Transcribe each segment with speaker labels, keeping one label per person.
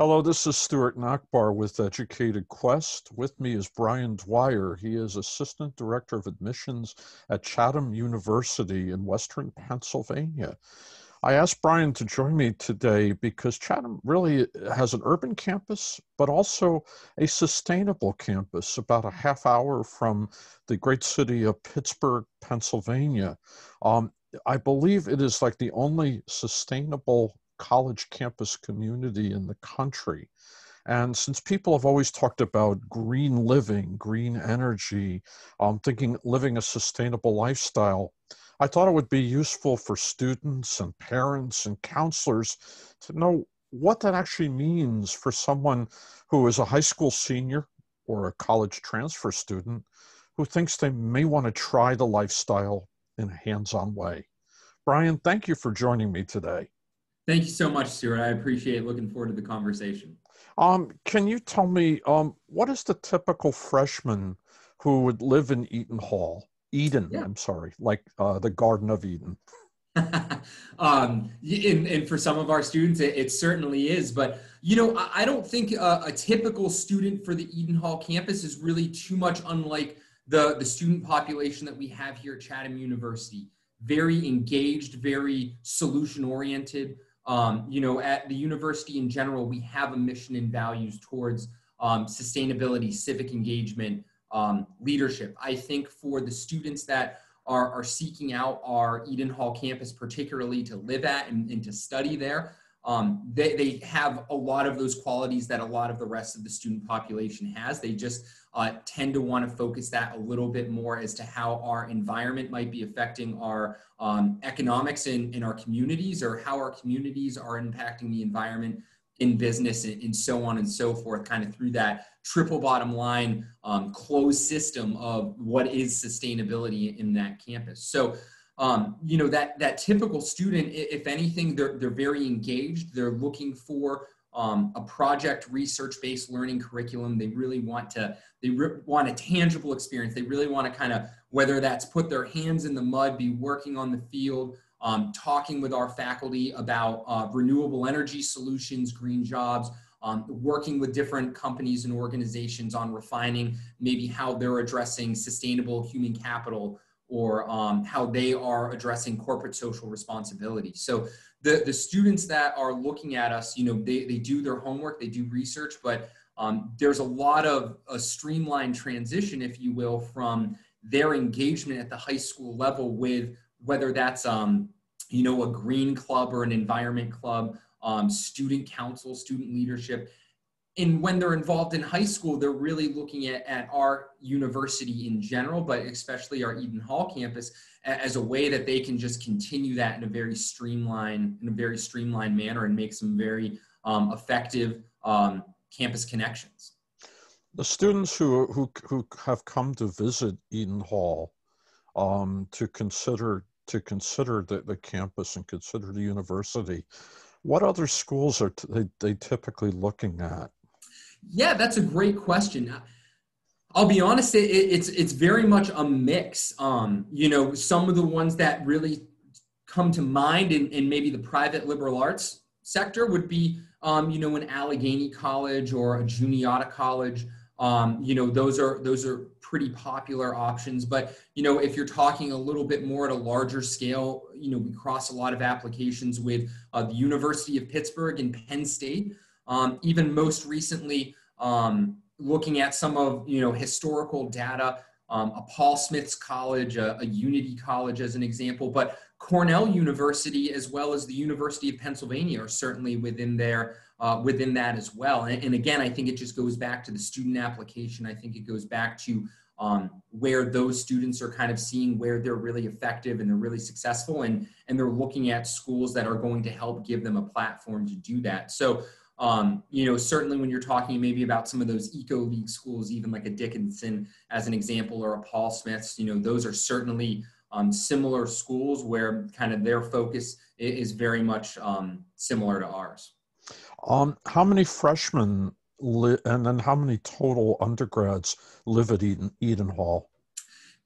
Speaker 1: Hello, this is Stuart Nachbar with Educated Quest. With me is Brian Dwyer. He is Assistant Director of Admissions at Chatham University in Western Pennsylvania. I asked Brian to join me today because Chatham really has an urban campus, but also a sustainable campus about a half hour from the great city of Pittsburgh, Pennsylvania. Um, I believe it is like the only sustainable college campus community in the country. And since people have always talked about green living, green energy, um, thinking living a sustainable lifestyle, I thought it would be useful for students and parents and counselors to know what that actually means for someone who is a high school senior or a college transfer student who thinks they may want to try the lifestyle in a hands on way. Brian, thank you for joining me today.
Speaker 2: Thank you so much, Stuart. I appreciate it. Looking forward to the conversation.
Speaker 1: Um, can you tell me um, what is the typical freshman who would live in Eaton Hall? Eden, yeah. I'm sorry, like uh, the Garden of Eden.
Speaker 2: um, and, and, for some of our students, it, it certainly is. But, you know, I, I don't think a, a typical student for the Eden Hall campus is really too much unlike the, the student population that we have here at Chatham University. Very engaged, very solution oriented. Um, you know, at the university in general, we have a mission and values towards um, sustainability, civic engagement, um, leadership. I think for the students that are, are seeking out our Eden Hall campus, particularly to live at and, and to study there, um, they, they have a lot of those qualities that a lot of the rest of the student population has. They just uh, tend to want to focus that a little bit more as to how our environment might be affecting our um, economics in, in our communities or how our communities are impacting the environment in business and, and so on and so forth, kind of through that triple bottom line um, closed system of what is sustainability in that campus. So um, you know that that typical student if anything they're, they're very engaged they're looking for um, a project research based learning curriculum. They really want to they re- want a tangible experience. They really want to kind of whether that's put their hands in the mud be working on the field um, talking with our faculty about uh, renewable energy solutions green jobs um, working with different companies and organizations on refining maybe how they're addressing sustainable human capital or um, how they are addressing corporate social responsibility. So the, the students that are looking at us, you know, they, they do their homework, they do research, but um, there's a lot of a streamlined transition, if you will, from their engagement at the high school level with whether that's, um, you know, a green club or an environment club, um, student council, student leadership, and when they're involved in high school, they're really looking at, at our university in general, but especially our Eden Hall campus as a way that they can just continue that in a very streamlined, in a very streamlined manner and make some very um, effective um, campus connections.
Speaker 1: The students who, who, who have come to visit Eden Hall um, to consider to consider the, the campus and consider the university, what other schools are they, they typically looking at?
Speaker 2: Yeah, that's a great question. I'll be honest, it, it's it's very much a mix. Um, you know, some of the ones that really come to mind in, in maybe the private liberal arts sector would be, um, you know, an Allegheny College or a Juniata College. Um, you know, those are those are pretty popular options. But you know, if you're talking a little bit more at a larger scale, you know, we cross a lot of applications with uh, the University of Pittsburgh and Penn State. Um, even most recently, um, looking at some of you know historical data, um, a Paul Smith's College, a, a, Unity College as an example, but Cornell University as well as the University of Pennsylvania are certainly within there uh, within that as well. And, and, again, I think it just goes back to the student application. I think it goes back to um, where those students are kind of seeing where they're really effective and they're really successful and, and they're looking at schools that are going to help give them a platform to do that. So um, you know, certainly when you're talking maybe about some of those eco league schools, even like a Dickinson as an example, or a Paul Smith's, you know, those are certainly um, similar schools where kind of their focus is very much um, similar to ours.
Speaker 1: Um, how many freshmen li- and then how many total undergrads live at Eden, Eden Hall?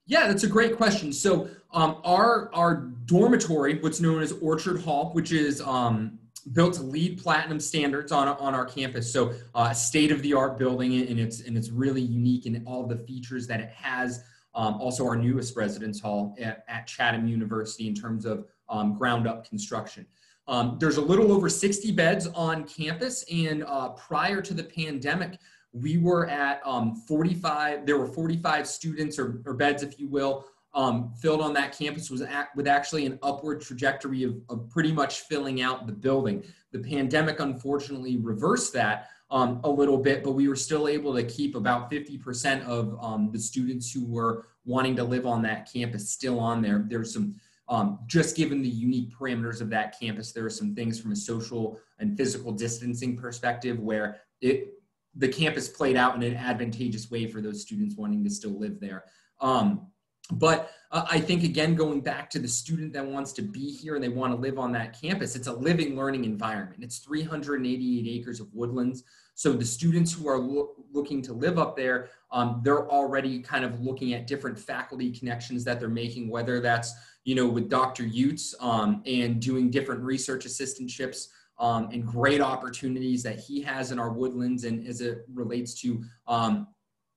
Speaker 2: Yeah, that's a great question. So um, our our dormitory, what's known as Orchard Hall, which is um, built to LEED platinum standards on, on our campus. So uh, state of the art building and it's, and it's really unique in all the features that it has. Um, also our newest residence hall at, at Chatham University in terms of um, ground up construction. Um, there's a little over 60 beds on campus and uh, prior to the pandemic, we were at um, 45, there were 45 students or, or beds, if you will, um, filled on that campus was at, with actually an upward trajectory of, of, pretty much filling out the building. The pandemic unfortunately reversed that um, a little bit, but we were still able to keep about 50% of um, the students who were wanting to live on that campus still on there. There's some, um, just given the unique parameters of that campus, there are some things from a social and physical distancing perspective where it, the campus played out in an advantageous way for those students wanting to still live there. Um, but uh, I think, again, going back to the student that wants to be here and they want to live on that campus, it's a living learning environment. It's 388 acres of woodlands. So the students who are lo- looking to live up there, um, they're already kind of looking at different faculty connections that they're making, whether that's, you know, with Dr. Utz um, and doing different research assistantships um, and great opportunities that he has in our woodlands and as it relates to um,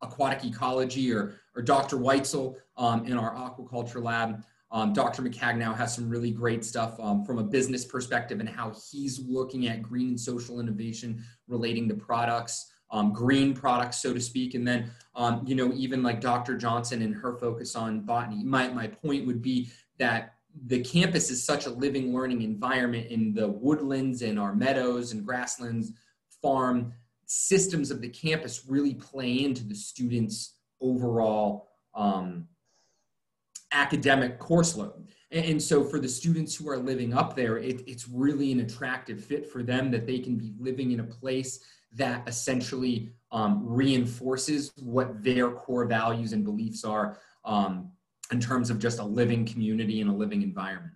Speaker 2: aquatic ecology or, or Dr. Weitzel um, in our aquaculture lab. Um, Dr. McCagnow has some really great stuff um, from a business perspective and how he's looking at green and social innovation relating to products, um, green products, so to speak. And then, um, you know, even like Dr. Johnson and her focus on botany. My, my point would be that the campus is such a living learning environment in the woodlands and our meadows and grasslands farm systems of the campus really play into the students' overall um, academic course load. And, and, so for the students who are living up there, it, it's really an attractive fit for them that they can be living in a place that essentially um, reinforces what their core values and beliefs are um, in terms of just a living community and a living environment.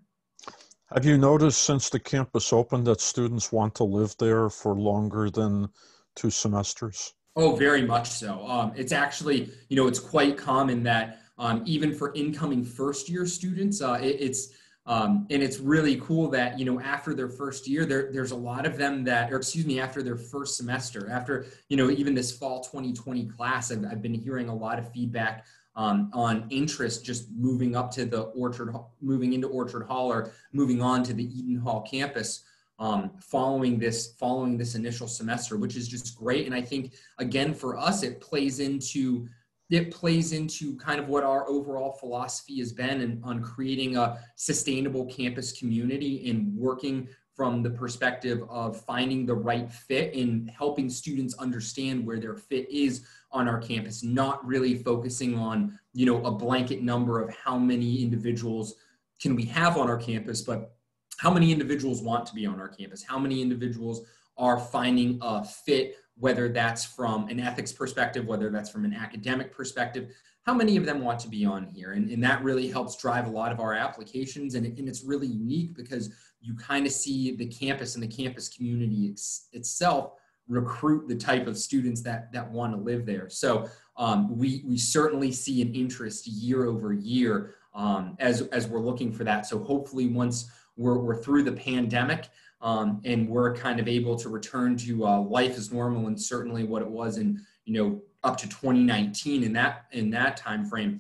Speaker 1: Have you noticed since the campus opened that students want to live there for longer than two semesters?
Speaker 2: Oh, very much so. Um, it's actually, you know, it's quite common that um, even for incoming first year students, uh, it, it's um, and it's really cool that you know after their first year, there, there's a lot of them that, or excuse me, after their first semester, after you know even this fall 2020 class, I've, I've been hearing a lot of feedback um, on interest just moving up to the Orchard, moving into Orchard Hall or moving on to the Eden Hall campus um, following this following this initial semester, which is just great. And I think again for us, it plays into it plays into kind of what our overall philosophy has been and on creating a sustainable campus community and working from the perspective of finding the right fit and helping students understand where their fit is on our campus not really focusing on you know a blanket number of how many individuals can we have on our campus but how many individuals want to be on our campus? How many individuals are finding a fit whether that's from an ethics perspective whether that's from an academic perspective? How many of them want to be on here? And, and that really helps drive a lot of our applications. And, and it's really unique because you kind of see the campus and the campus community ex- itself recruit the type of students that that want to live there. So um, we we certainly see an interest year over year um, as as we're looking for that. So hopefully once we're, we're through the pandemic um, and we're kind of able to return to uh, life as normal and certainly what it was in you know up to 2019 in that in that time frame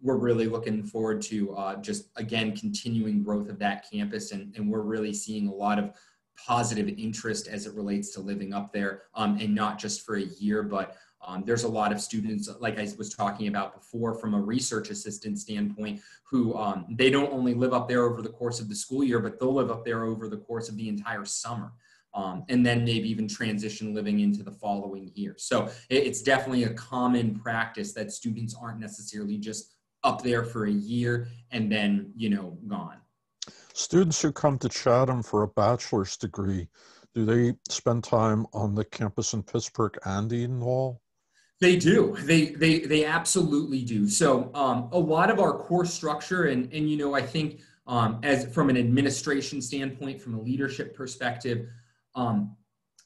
Speaker 2: we're really looking forward to uh, just again continuing growth of that campus and, and we're really seeing a lot of positive interest as it relates to living up there um, and not just for a year but um, there's a lot of students, like I was talking about before, from a research assistant standpoint, who um, they don't only live up there over the course of the school year, but they'll live up there over the course of the entire summer. Um, and then maybe even transition living into the following year. So it, it's definitely a common practice that students aren't necessarily just up there for a year and then, you know, gone.
Speaker 1: Students who come to Chatham for a bachelor's degree, do they spend time on the campus in Pittsburgh and Eden Hall?
Speaker 2: They do. They they they absolutely do. So um, a lot of our core structure, and and you know, I think um, as from an administration standpoint, from a leadership perspective, um,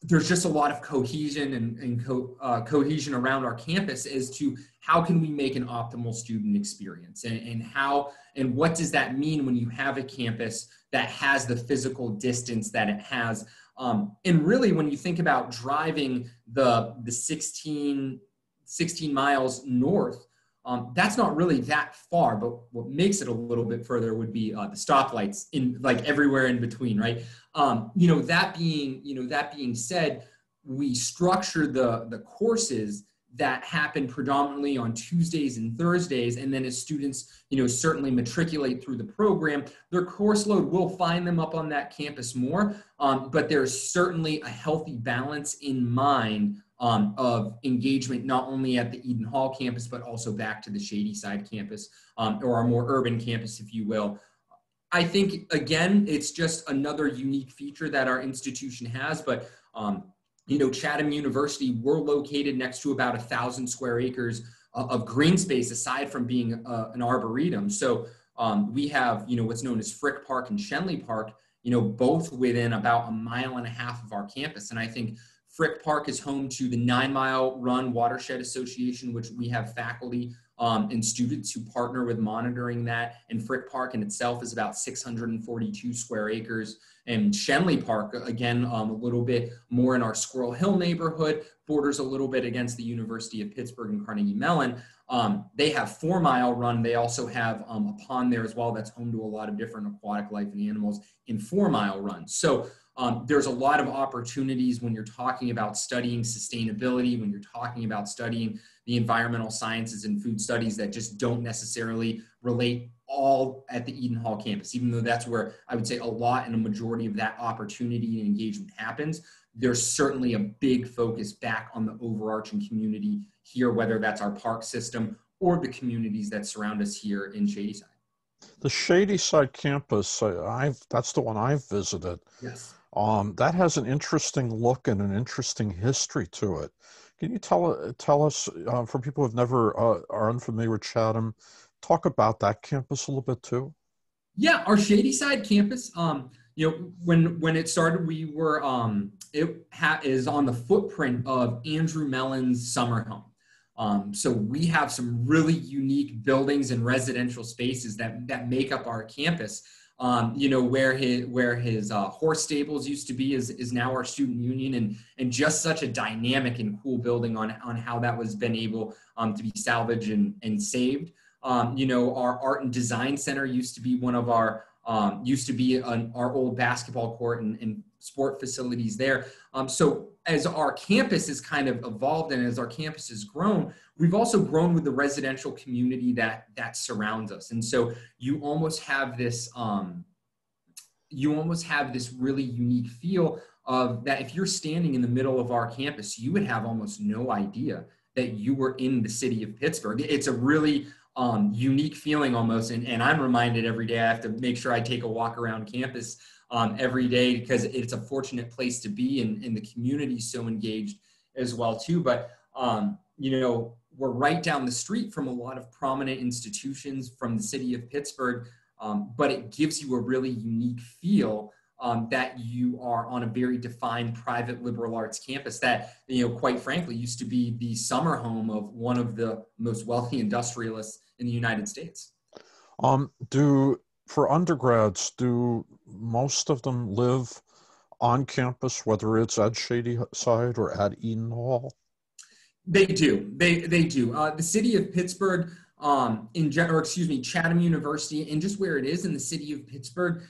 Speaker 2: there's just a lot of cohesion and, and co- uh, cohesion around our campus as to how can we make an optimal student experience and, and how and what does that mean when you have a campus that has the physical distance that it has um, and really when you think about driving the the 16 16 miles north um, that's not really that far, but what makes it a little bit further would be uh, the stoplights in like everywhere in between, right? Um, you know, that being, you know, that being said, we structure the the courses that happen predominantly on Tuesdays and Thursdays, and then as students, you know, certainly matriculate through the program, their course load will find them up on that campus more. Um, but there's certainly a healthy balance in mind um, of engagement not only at the Eden Hall campus, but also back to the Shadyside campus um, or our more urban campus, if you will. I think, again, it's just another unique feature that our institution has, but um, you know, Chatham University, we're located next to about a thousand square acres uh, of green space aside from being uh, an arboretum. So um, we have, you know, what's known as Frick Park and Schenley Park, you know, both within about a mile and a half of our campus. And I think Frick Park is home to the Nine Mile Run Watershed Association, which we have faculty um, and students who partner with monitoring that. And Frick Park in itself is about 642 square acres. And Schenley Park, again, um, a little bit more in our Squirrel Hill neighborhood, borders a little bit against the University of Pittsburgh and Carnegie Mellon. Um, they have Four Mile Run. They also have um, a pond there as well that's home to a lot of different aquatic life and animals in Four Mile Run. So um, there's a lot of opportunities when you're talking about studying sustainability, when you're talking about studying the environmental sciences and food studies that just don't necessarily relate all at the Eden Hall campus, even though that's where I would say a lot and a majority of that opportunity and engagement happens. There's certainly a big focus back on the overarching community here, whether that's our park system or the communities that surround us here in Shadyside.
Speaker 1: The Shadyside campus, I've that's the one I've visited.
Speaker 2: Yes.
Speaker 1: Um, that has an interesting look and an interesting history to it. Can you tell tell us, uh, for people who've never uh, are unfamiliar with Chatham, talk about that campus a little bit too?
Speaker 2: Yeah, our Shadyside campus. Um, you know, when when it started, we were um, it ha- is on the footprint of Andrew Mellon's summer home. Um, so we have some really unique buildings and residential spaces that that make up our campus um, you know where his where his uh, horse stables used to be is is now our student union and and just such a dynamic and cool building on on how that was been able um, to be salvaged and, and saved. Um, you know our art and design center used to be one of our um, used to be an, our old basketball court and, and sport facilities there. Um, so as our campus has kind of evolved and as our campus has grown we've also grown with the residential community that that surrounds us. And so you almost have this um, you almost have this really unique feel of that if you're standing in the middle of our campus you would have almost no idea that you were in the city of pittsburgh. It's a really um, unique feeling almost. And, and i'm reminded every day i have to make sure i take a walk around campus um, every day because it's a fortunate place to be and, and the community so engaged as well too but um, you know we're right down the street from a lot of prominent institutions from the city of Pittsburgh, um, but it gives you a really unique feel um, that you are on a very defined private liberal arts campus that, you know, quite frankly, used to be the summer home of one of the most wealthy industrialists in the United States.
Speaker 1: Um, do for undergrads, do most of them live on campus, whether it's at Shady Side or at Eden Hall?
Speaker 2: They do. They they do. Uh, the city of Pittsburgh, um, in or excuse me, Chatham University, and just where it is in the city of Pittsburgh,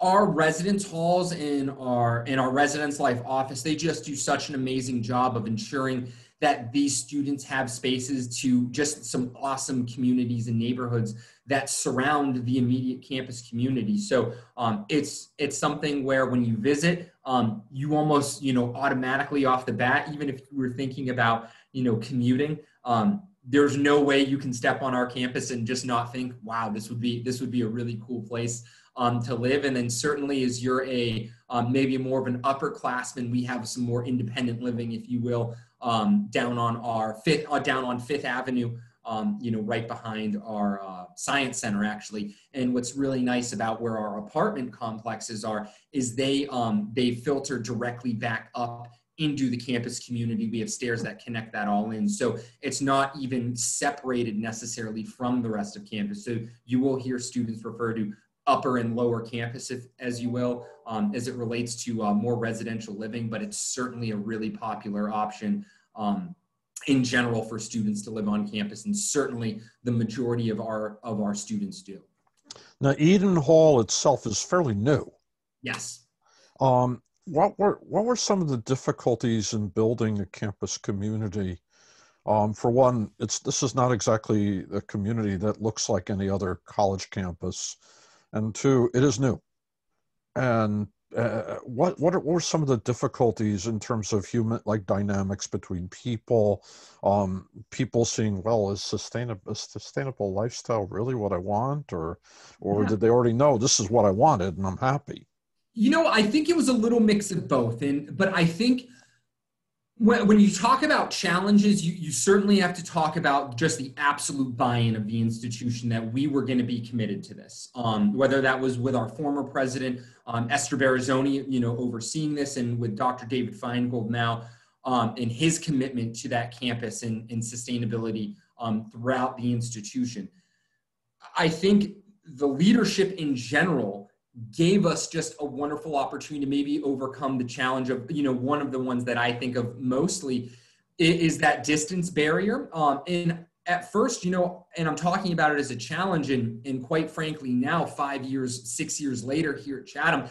Speaker 2: our residence halls and our and our residence life office, they just do such an amazing job of ensuring that these students have spaces to just some awesome communities and neighborhoods that surround the immediate campus community. So um, it's it's something where when you visit, um, you almost you know automatically off the bat, even if you were thinking about you know commuting. Um, there's no way you can step on our campus and just not think, wow, this would be this would be a really cool place um, to live. And then certainly as you're a um, maybe more of an upperclassman, we have some more independent living, if you will, um, down on our fifth uh, down on Fifth Avenue um, you know, right behind our uh, science center, actually. And what's really nice about where our apartment complexes are is they um, they filter directly back up into the campus community. We have stairs that connect that all in. So it's not even separated necessarily from the rest of campus. So you will hear students refer to upper and lower campus, if, as you will, um, as it relates to uh, more residential living, but it's certainly a really popular option um, in general for students to live on campus, and certainly the majority of our of our students do.
Speaker 1: Now, Eden Hall itself is fairly new.
Speaker 2: Yes.
Speaker 1: Um, what were what were some of the difficulties in building a campus community? Um, for one, it's this is not exactly a community that looks like any other college campus, and two, it is new. And uh, what what, are, what were some of the difficulties in terms of human like dynamics between people um, people seeing well is sustainable sustainable lifestyle really what i want or or yeah. did they already know this is what i wanted and i'm happy
Speaker 2: you know i think it was a little mix of both and but i think when, when you talk about challenges, you, you certainly have to talk about just the absolute buy-in of the institution that we were going to be committed to this. Um, whether that was with our former president, um, Esther Barazzone, you know, overseeing this, and with Dr. David Finegold now, um, and his commitment to that campus and, and sustainability um, throughout the institution. I think the leadership in general gave us just a wonderful opportunity to maybe overcome the challenge of you know one of the ones that i think of mostly is that distance barrier. Um, and at first you know and i'm talking about it as a challenge and, and quite frankly now five years six years later here at chatham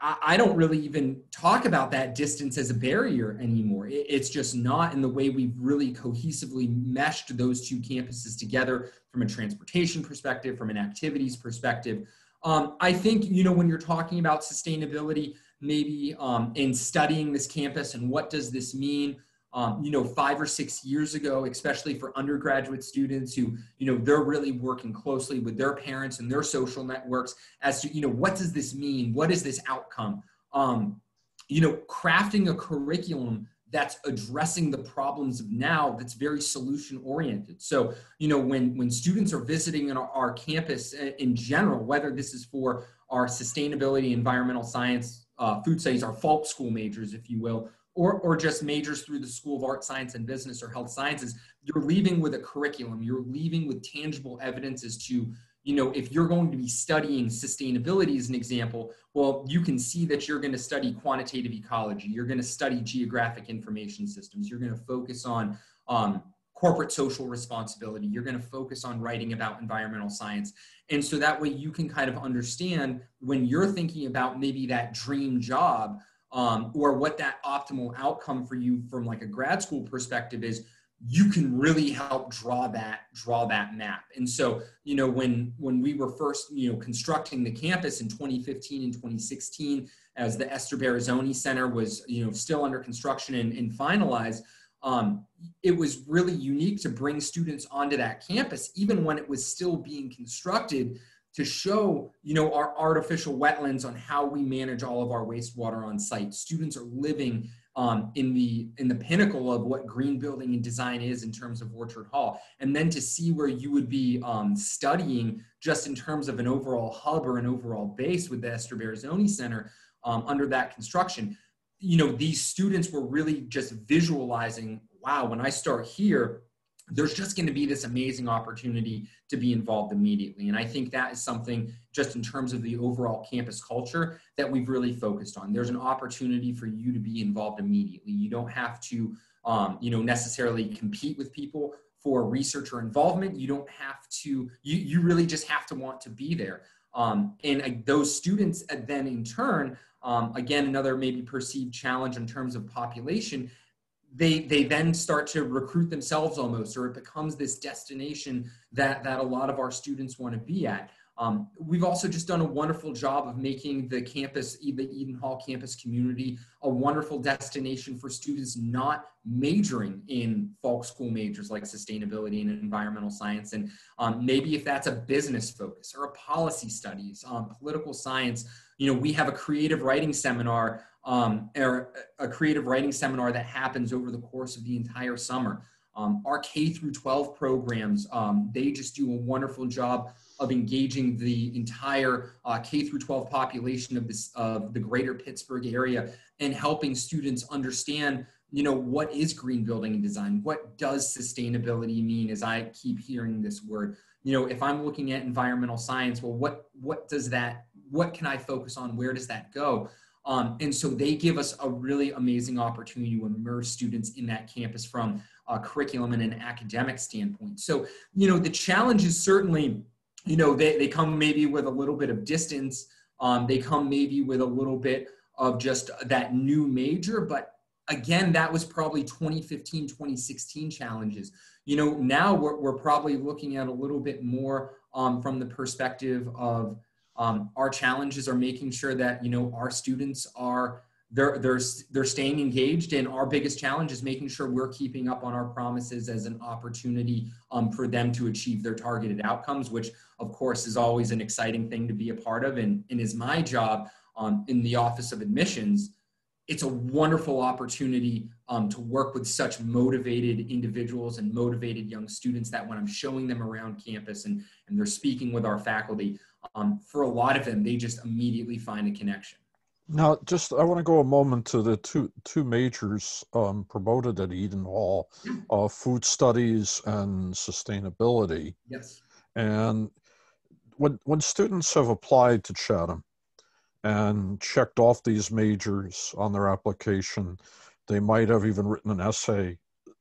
Speaker 2: I, don't really even talk about that distance as a barrier anymore. It, it's just not in the way we've really cohesively meshed those two campuses together from a transportation perspective from an activities perspective um, I think, you know, when you're talking about sustainability, maybe um, in studying this campus and what does this mean, um, you know, five or six years ago, especially for undergraduate students who, you know, they're really working closely with their parents and their social networks as to, you know, what does this mean? What is this outcome? Um, you know, crafting a curriculum that's addressing the problems of now that's very solution oriented so you know when when students are visiting our, our campus uh, in general whether this is for our sustainability environmental science uh, food studies our Falk School majors if you will or, or just majors through the School of Art, Science, and Business or Health Sciences, you're leaving with a curriculum. You're leaving with tangible evidence as to you know, if you're going to be studying sustainability as an example, well, you can see that you're going to study quantitative ecology, you're going to study geographic information systems, you're going to focus on um, corporate social responsibility, you're going to focus on writing about environmental science. And so that way you can kind of understand when you're thinking about maybe that dream job um, or what that optimal outcome for you from like a grad school perspective is you can really help draw that draw that map. And so you know when when we were first you know constructing the campus in 2015 and 2016 as the esther barazzone center was you know still under construction and, and finalized um, it was really unique to bring students onto that campus even when it was still being constructed to show you know our artificial wetlands on how we manage all of our wastewater on site. Students are living um, in the in the pinnacle of what green building and design is in terms of Orchard Hall, and then to see where you would be um, studying just in terms of an overall hub or an overall base with the Esther Barazzone Center um, under that construction. You know, these students were really just visualizing, wow, when I start here, there's just going to be this amazing opportunity to be involved immediately. And I think that is something, just in terms of the overall campus culture, that we've really focused on. There's an opportunity for you to be involved immediately. You don't have to, um, you know, necessarily compete with people for research or involvement. You don't have to, you, you really just have to want to be there. Um, and uh, those students uh, then in turn, um, again, another maybe perceived challenge in terms of population they they then start to recruit themselves almost or it becomes this destination that that a lot of our students want to be at. Um, we've also just done a wonderful job of making the campus the eden hall campus community a wonderful destination for students not majoring in Falk School majors like sustainability and environmental science. And um, maybe if that's a business focus or a policy studies um, political science you know we have a creative writing seminar um, or a creative writing seminar that happens over the course of the entire summer. Um, our K through 12 programs, um, they just do a wonderful job of engaging the entire uh, K through 12 population of this of the greater Pittsburgh area and helping students understand, you know, what is green building and design? What does sustainability mean? As I keep hearing this word, you know, if I'm looking at environmental science, well, what what does that? What can I focus on? Where does that go? Um, and so they give us a really amazing opportunity to immerse students in that campus from a curriculum and an academic standpoint. So, you know, the challenge is certainly, you know, they, they come maybe with a little bit of distance. Um, they come maybe with a little bit of just that new major, but again, that was probably 2015, 2016 challenges. You know, now we're, we're probably looking at a little bit more um, from the perspective of um, our challenges are making sure that, you know, our students are they're they're they're staying engaged and our biggest challenge is making sure we're keeping up on our promises as an opportunity um, for them to achieve their targeted outcomes which of course is always an exciting thing to be a part of and, and is my job um, in the office of admissions it's a wonderful opportunity um, to work with such motivated individuals and motivated young students that when i'm showing them around campus and, and they're speaking with our faculty um, for a lot of them they just immediately find a connection
Speaker 1: now, just I want to go a moment to the two two majors um, promoted at Eden Hall, uh, food studies and sustainability.
Speaker 2: Yes.
Speaker 1: And when when students have applied to Chatham and checked off these majors on their application, they might have even written an essay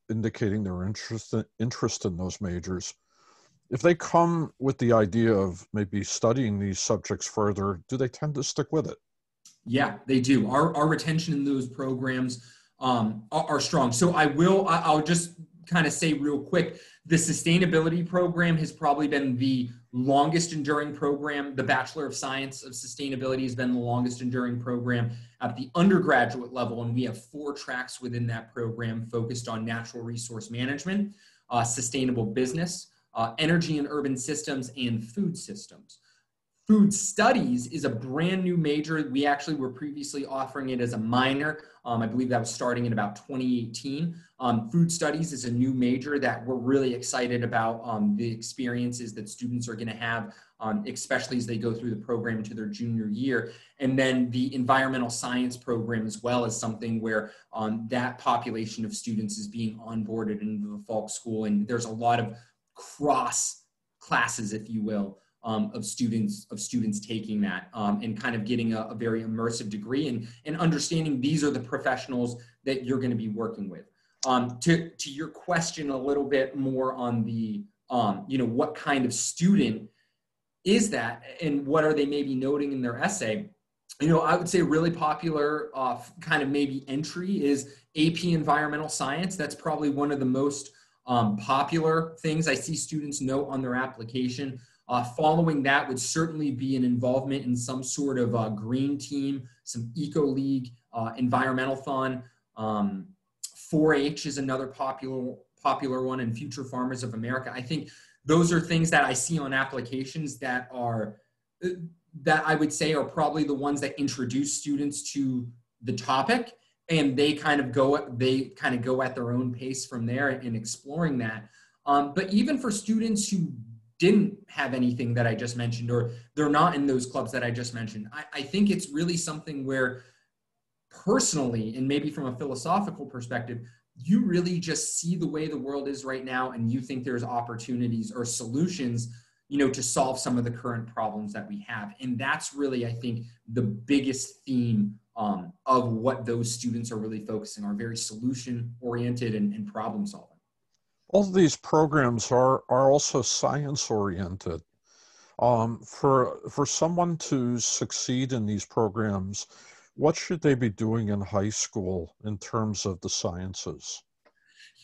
Speaker 1: indicating their interest in, interest in those majors. If they come with the idea of maybe studying these subjects further, do they tend to stick with it?
Speaker 2: Yeah, they do. Our, our retention in those programs um, are, are, strong. So I will, I, I'll just kind of say real quick the sustainability program has probably been the longest enduring program. The Bachelor of Science of Sustainability has been the longest enduring program at the undergraduate level, and we have four tracks within that program focused on natural resource management, uh, sustainable business, uh, energy and urban systems, and food systems. Food studies is a brand new major. We actually were previously offering it as a minor. Um, I believe that was starting in about 2018. Um, food studies is a new major that we're really excited about um, the experiences that students are going to have, um, especially as they go through the program to their junior year. And then the environmental science program as well is something where um, that population of students is being onboarded into the Falk School. And there's a lot of cross classes, if you will, um, of students of students taking that um, and kind of getting a, a, very immersive degree and, and understanding these are the professionals that you're going to be working with. Um, to, to your question a little bit more on the, um, you know, what kind of student is that and what are they maybe noting in their essay? You know, I would say really popular uh, kind of maybe entry is AP Environmental Science. That's probably one of the most um, popular things I see students note on their application. Uh, following that would certainly be an involvement in some sort of uh, green team, some eco league, uh, environmental fund. Um, 4-H is another popular popular one, and Future Farmers of America. I think those are things that I see on applications that are uh, that I would say are probably the ones that introduce students to the topic and they kind of go they kind of go at their own pace from there in exploring that um, but even for students who didn't have anything that I just mentioned, or they're not in those clubs that I just mentioned. I, I think it's really something where, personally, and maybe from a philosophical perspective, you really just see the way the world is right now, and you think there's opportunities or solutions, you know, to solve some of the current problems that we have. And that's really, I think, the biggest theme um, of what those students are really focusing on, very solution oriented and, and problem solving
Speaker 1: all of these programs are are also science oriented. Um, for for someone to succeed in these programs, what should they be doing in high school in terms of the sciences?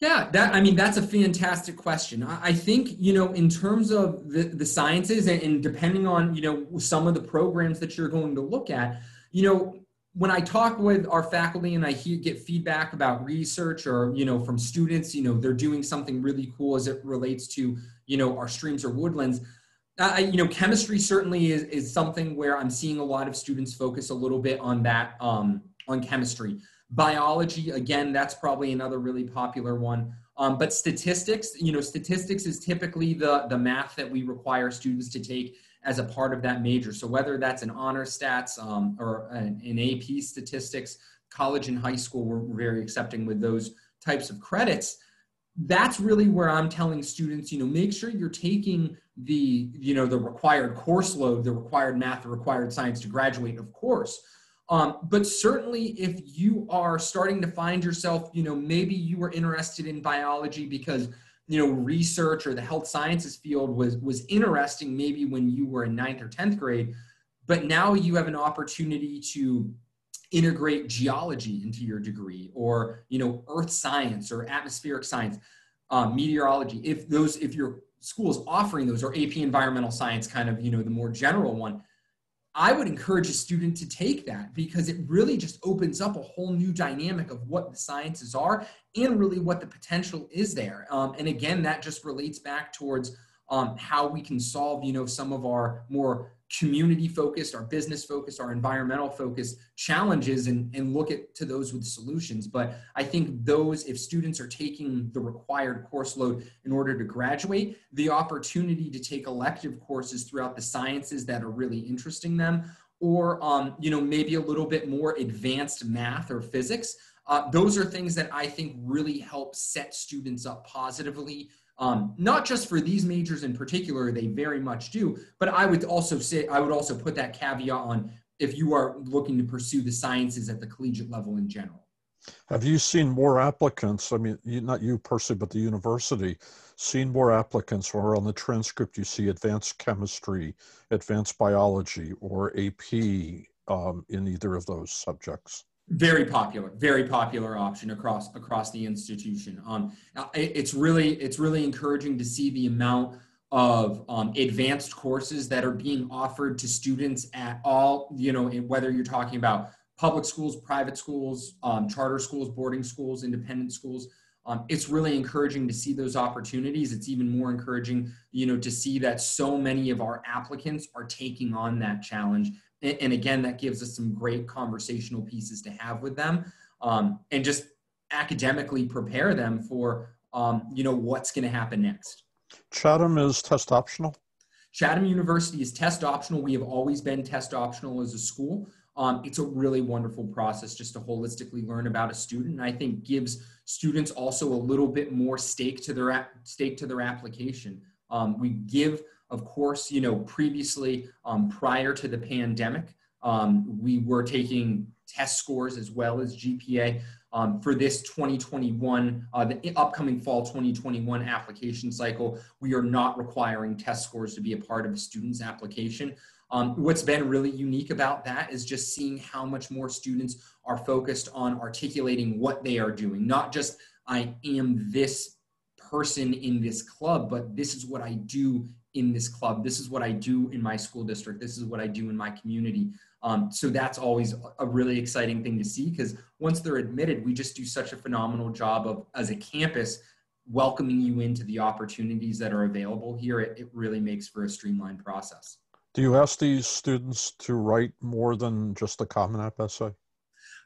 Speaker 2: Yeah, that I mean that's a fantastic question. I, I think you know in terms of the the sciences and, and depending on you know some of the programs that you're going to look at, you know when I talk with our faculty and I hear, get feedback about research or, you know, from students, you know, they're doing something really cool as it relates to, you know, our streams or woodlands. I, you know, chemistry certainly is, is something where I'm seeing a lot of students focus a little bit on that, um, on chemistry. Biology, again, that's probably another really popular one. Um, but statistics, you know, statistics is typically the, the math that we require students to take as a part of that major. So whether that's an honor stats um, or an, an, AP statistics, college and high school, we're, very accepting with those types of credits. That's really where I'm telling students, you know, make sure you're taking the, you know, the required course load, the required math, the required science to graduate, of course. Um, but certainly, if you are starting to find yourself, you know, maybe you were interested in biology because you know research or the health sciences field was was interesting maybe when you were in ninth or 10th grade but now you have an opportunity to integrate geology into your degree or you know earth science or atmospheric science um, meteorology. If those if your school is offering those or ap environmental science kind of you know the more general one I would encourage a student to take that because it really just opens up a whole new dynamic of what the sciences are and really what the potential is there. Um, and again, that just relates back towards um, how we can solve, you know, some of our more community focused, our business focused, our environmental focused challenges and, and look at to those with solutions. But I think those, if students are taking the required course load in order to graduate, the opportunity to take elective courses throughout the sciences that are really interesting them, or um, you know, maybe a little bit more advanced math or physics. Uh, those are things that I think really help set students up positively um, not just for these majors in particular, they very much do, but I would also say, I would also put that caveat on if you are looking to pursue the sciences at the collegiate level in general.
Speaker 1: Have you seen more applicants? I mean, not you personally, but the university, seen more applicants or on the transcript you see advanced chemistry, advanced biology, or AP um, in either of those subjects?
Speaker 2: Very popular very popular option across across the institution. Um, it's really it's really encouraging to see the amount of um, advanced courses that are being offered to students at all you know whether you're talking about public schools private schools um, charter schools boarding schools independent schools. Um, it's really encouraging to see those opportunities. It's even more encouraging you know to see that so many of our applicants are taking on that challenge and again that gives us some great conversational pieces to have with them um, and just academically prepare them for um, you know what's going to happen next.
Speaker 1: Chatham is test optional?
Speaker 2: Chatham university is test optional. We have always been test optional as a school. Um, it's a really wonderful process just to holistically learn about a student and i think gives students also a little bit more stake to their stake to their application. Um, we give of course, you know, previously, um, prior to the pandemic, um, we were taking test scores as well as GPA. Um, for this 2021, uh, the upcoming fall 2021 application cycle, we are not requiring test scores to be a part of a student's application. Um, what's been really unique about that is just seeing how much more students are focused on articulating what they are doing, not just I am this person in this club, but this is what I do in this club. This is what I do in my school district. This is what I do in my community. Um, so that's always a really exciting thing to see because once they're admitted, we just do such a phenomenal job of, as a campus, welcoming you into the opportunities that are available here. It, it really makes for a streamlined process.
Speaker 1: Do you ask these students to write more than just a Common App essay?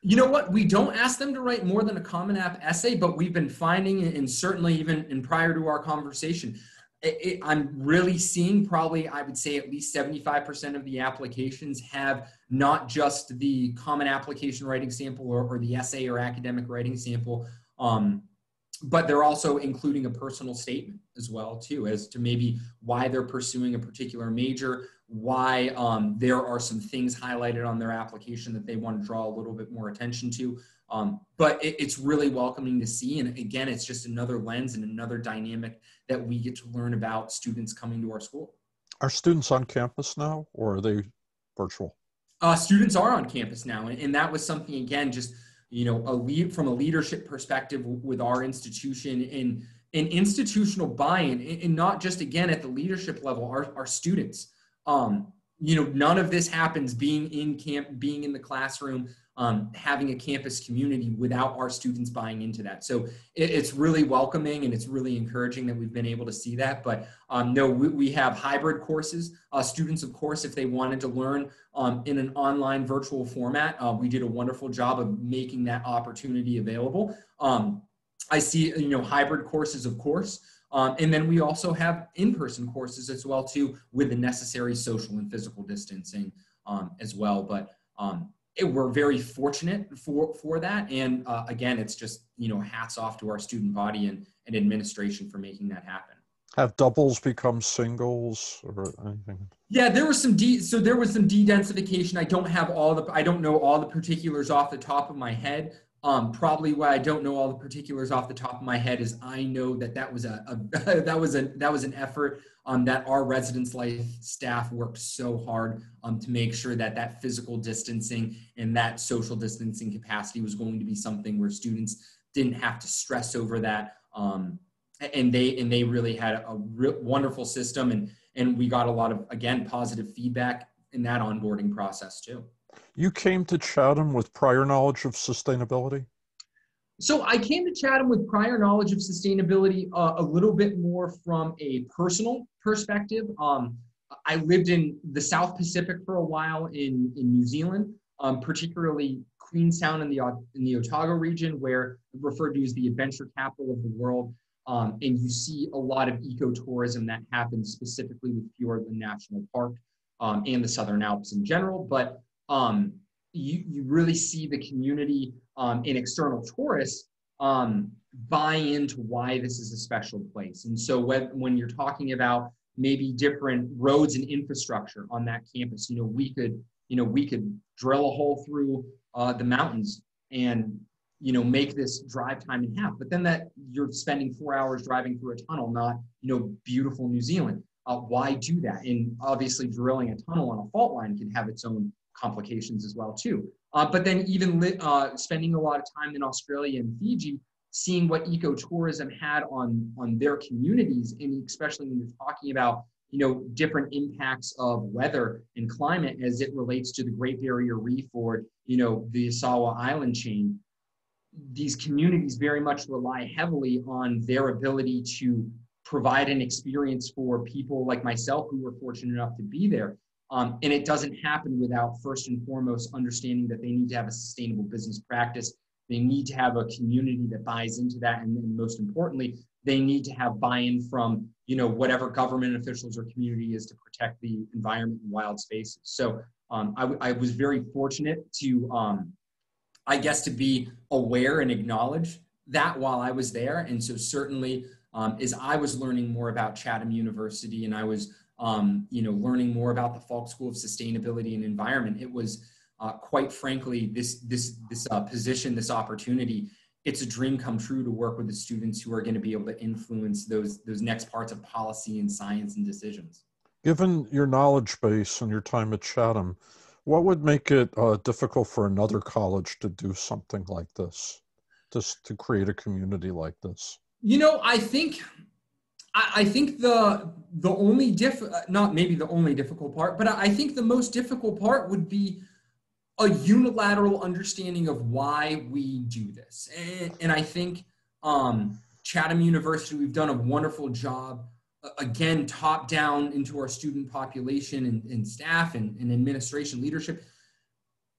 Speaker 2: You know what? We don't ask them to write more than a Common App essay, but we've been finding, and certainly even in prior to our conversation, it, I'm really seeing probably, I would say, at least 75% of the applications have not just the common application writing sample or, or the essay or academic writing sample, um, but they're also including a personal statement as well too as to maybe why they're pursuing a particular major why um, there are some things highlighted on their application that they want to draw a little bit more attention to um, but it, it's really welcoming to see. And again, it's just another lens and another dynamic that we get to learn about students coming to our school.
Speaker 1: Are students on campus now or are they virtual?
Speaker 2: Uh, students are on campus now. And, and that was something, again, just, you know, a lead from a leadership perspective with our institution and, an institutional buy-in and not just, again, at the leadership level, our, our students. Um, you know, none of this happens being in camp, being in the classroom, um, having a campus community without our students buying into that. So it, it's really welcoming and it's really encouraging that we've been able to see that. But um, no, we, we, have hybrid courses. Uh, students, of course, if they wanted to learn um, in an online virtual format, uh, we did a wonderful job of making that opportunity available. Um, I see, you know, hybrid courses, of course. Um, and then we also have in-person courses as well too, with the necessary social and physical distancing um, as well. But um, it, we're very fortunate for for that. And uh, again, it's just you know hats off to our student body and, and administration for making that happen.
Speaker 1: Have doubles become singles or anything?
Speaker 2: Yeah, there was some de so there was some de-densification. I don't have all the I don't know all the particulars off the top of my head. Um, probably why I don't know all the particulars off the top of my head is I know that that was a, a that was a that was an effort um, that our residence life staff worked so hard um, to make sure that that physical distancing and that social distancing capacity was going to be something where students didn't have to stress over that. Um, and they and they really had a re- wonderful system and and we got a lot of again positive feedback in that onboarding process too.
Speaker 1: You came to Chatham with prior knowledge of sustainability?
Speaker 2: So I came to Chatham with prior knowledge of sustainability uh, a little bit more from a personal perspective. Um, I lived in the South Pacific for a while in, in New Zealand, um, particularly Queenstown in the, in the Otago region, where referred to as the adventure capital of the world. Um, and you see a lot of ecotourism that happens specifically with Fiordland National Park um, and the Southern Alps in general. But um, you, you really see the community um, and external tourists um, buy into why this is a special place. And so when, when you're talking about maybe different roads and infrastructure on that campus, you know, we could, you know, we could drill a hole through uh, the mountains and, you know, make this drive time in half. But then that you're spending four hours driving through a tunnel, not, you know, beautiful New Zealand. Uh, why do that? And obviously drilling a tunnel on a fault line can have its own complications as well too. Uh, but then even li- uh, spending a lot of time in Australia and Fiji, seeing what ecotourism had on on their communities, and especially when you're talking about you know different impacts of weather and climate as it relates to the Great Barrier Reef or you know the Yasawa Island chain. These communities very much rely heavily on their ability to provide an experience for people like myself who were fortunate enough to be there um, and it doesn't happen without first and foremost understanding that they need to have a sustainable business practice. They need to have a community that buys into that. And then most importantly, they need to have buy-in from, you know, whatever government officials or community is to protect the environment and wild spaces. So um, I, was very fortunate to, um, I guess, to be aware and acknowledge that while I was there. And so certainly um, as I was learning more about Chatham University and I was um, you know, learning more about the Falk School of Sustainability and Environment. It was, uh, quite frankly, this this this uh, position, this opportunity. It's a dream come true to work with the students who are going to be able to influence those those next parts of policy and science and decisions.
Speaker 1: Given your knowledge base and your time at Chatham, what would make it uh, difficult for another college to do something like this, just to create a community like this?
Speaker 2: You know, I think I, think the the only diff not maybe the only difficult part, but I think the most difficult part would be a unilateral understanding of why we do this. And, and I think um, Chatham University, we've done a wonderful job, again, top down into our student population and, and staff and, and administration leadership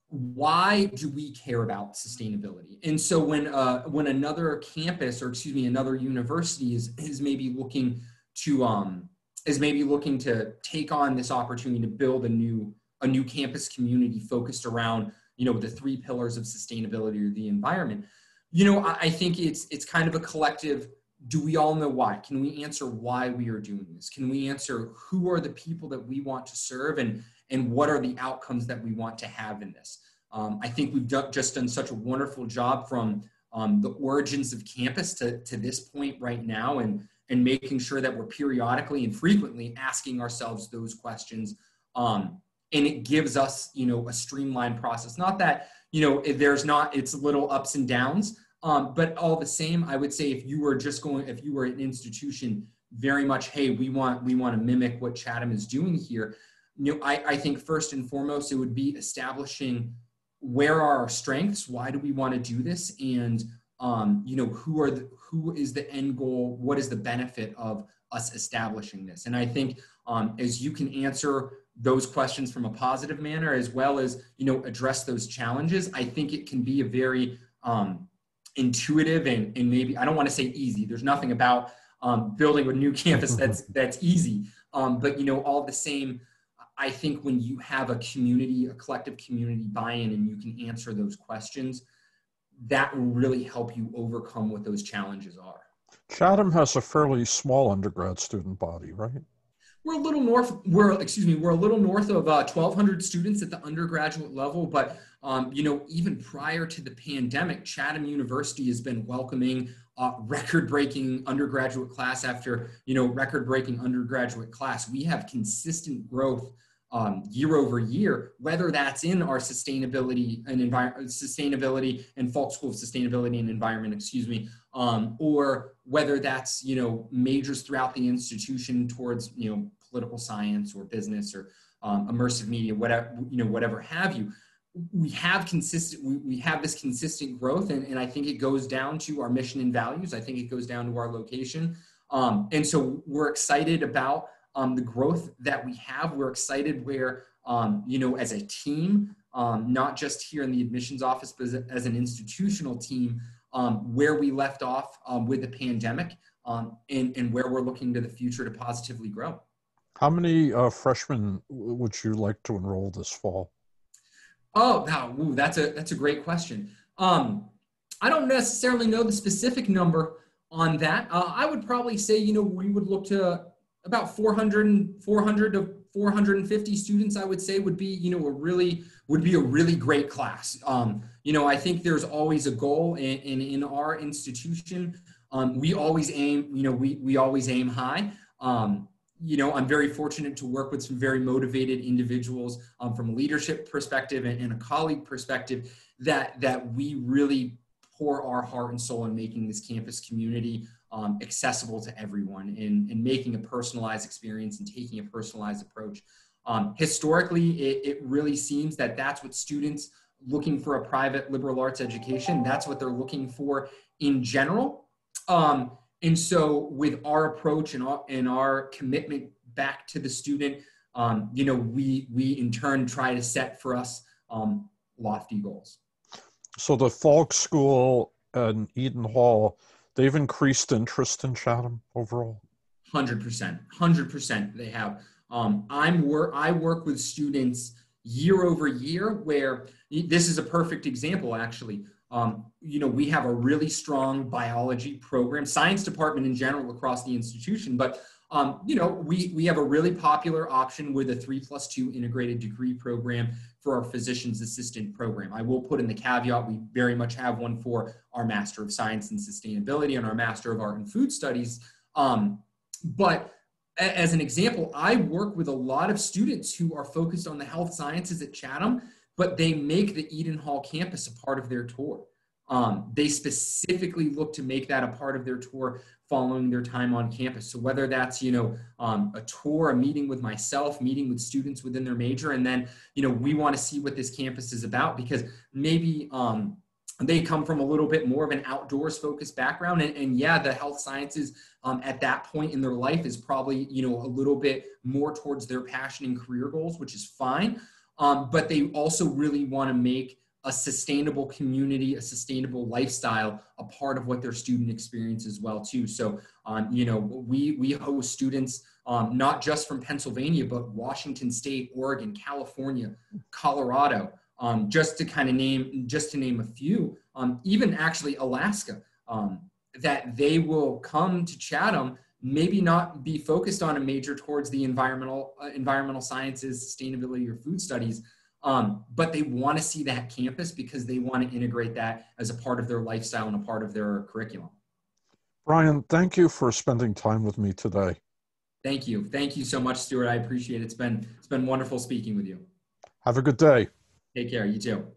Speaker 2: why do we care about sustainability? And so when uh, when another campus or excuse me another university is is maybe looking to um, is maybe looking to take on this opportunity to build a new a new campus community focused around you know the three pillars of sustainability or the environment. You know I, I think it's it's kind of a collective. Do we all know why? Can we answer why we are doing this? Can we answer who are the people that we want to serve and and what are the outcomes that we want to have in this. Um, I think we've just done such a wonderful job from um, the origins of campus to, to this point right now and, and making sure that we're periodically and frequently asking ourselves those questions. Um, and it gives us, you know, a streamlined process. Not that, you know, there's not, it's little ups and downs, um, but all the same, I would say if you were just going, if you were an institution very much, hey, we want, we want to mimic what Chatham is doing here, you know, I, I think first and foremost, it would be establishing where are our strengths, why do we want to do this, and um, you know, who are the, who is the end goal, what is the benefit of us establishing this? And I think um, as you can answer those questions from a positive manner, as well as you know, address those challenges, I think it can be a very um, intuitive and, and maybe I don't want to say easy. There's nothing about um, building a new campus that's that's easy. Um, but you know, all the same, I think when you have a community, a collective community buy-in, and you can answer those questions, that will really help you overcome what those challenges are.
Speaker 1: Chatham has a fairly small undergrad student body, right?
Speaker 2: We're a little north. We're excuse me. We're a little north of uh, 1,200 students at the undergraduate level, but um, you know, even prior to the pandemic, Chatham University has been welcoming uh, record-breaking undergraduate class after you know record-breaking undergraduate class. We have consistent growth um, year over year, whether that's in our sustainability and environment, sustainability and Falk School of Sustainability and Environment, excuse me, um, or whether that's you know majors throughout the institution towards you know political science or business or um, immersive media, whatever you know, whatever have you. We have consistent, we, we have this consistent growth, and, and I think it goes down to our mission and values. I think it goes down to our location, um, and so we're excited about um, the growth that we have. We're excited where, um, you know, as a team, um, not just here in the admissions office, but as, a, as an institutional team, um, where we left off um, with the pandemic um, and, and where we're looking to the future to positively grow.
Speaker 1: How many uh, freshmen would you like to enroll this fall?
Speaker 2: Oh, wow, ooh, that's a that's a great question. Um, I don't necessarily know the specific number on that. Uh, I would probably say, you know, we would look to about 400, 400 to 450 students, I would say would be, you know, a really, would be a really great class. Um, you know, I think there's always a goal in, in, in our institution. Um, we always aim, you know, we, we always aim high. Um, you know, I'm very fortunate to work with some very motivated individuals um, from a leadership perspective and, and, a colleague perspective that that we really pour our heart and soul in making this campus community um, accessible to everyone and, and making a personalized experience and taking a personalized approach. Um, historically, it, it really seems that that's what students looking for a private liberal arts education, that's what they're looking for in general. Um, and so with our approach and our, and our commitment back to the student, um, you know, we, we in turn try to set for us um, lofty goals.
Speaker 1: So the Falk School and Eden Hall they've increased interest in Chatham overall?
Speaker 2: 100%. 100% they have. Um, I'm work, I work with students year over year where this is a perfect example actually. Um, you know, we have a really strong biology program, science department in general across the institution, but um, you know, we, we have a really popular option with a three plus two integrated degree program for our physician's assistant program. I will put in the caveat, we very much have one for our Master of Science and Sustainability and our Master of Art and Food Studies. Um, but as an example, I work with a lot of students who are focused on the health sciences at Chatham, but they make the Eden Hall campus a part of their tour. Um, they specifically look to make that a part of their tour following their time on campus. So whether that's, you know, um, a tour, a meeting with myself, meeting with students within their major, and then, you know, we want to see what this campus is about because maybe um, they come from a little bit more of an outdoors focused background. And, and yeah, the health sciences um, at that point in their life is probably, you know, a little bit more towards their passion and career goals, which is fine. Um, but they also really want to make a sustainable community, a sustainable lifestyle, a part of what their student experience as well too. So, um, you know, we we host students um, not just from Pennsylvania, but Washington State, Oregon, California, Colorado, um, just to kind of name just to name a few. Um, even actually Alaska, um, that they will come to Chatham. Maybe not be focused on a major towards the environmental uh, environmental sciences, sustainability, or food studies, um, but they want to see that campus because they want to integrate that as a part of their lifestyle and a part of their curriculum.
Speaker 1: Brian, thank you for spending time with me today.
Speaker 2: Thank you. Thank you so much, Stuart. I appreciate it. It's been it's been wonderful speaking with you.
Speaker 1: Have a good day.
Speaker 2: Take care. You too.